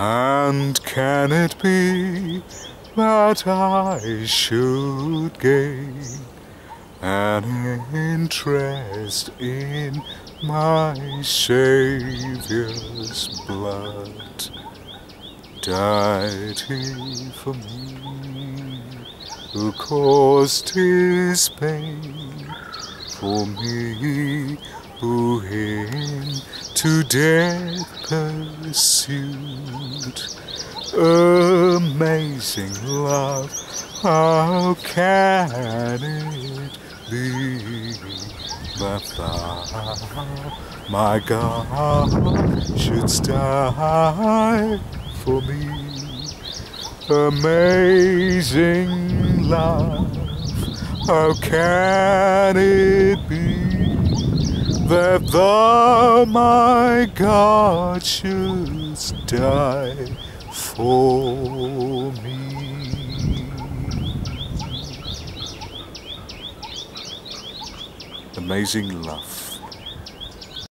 And can it be that I should gain an interest in my Saviour's blood? Died he for me, who caused his pain, for me who him to death pursued. Amazing love, how can it be? That my God, shouldst die for me? Amazing love, how can it be that thou, my God, shouldst die for me? Amazing love.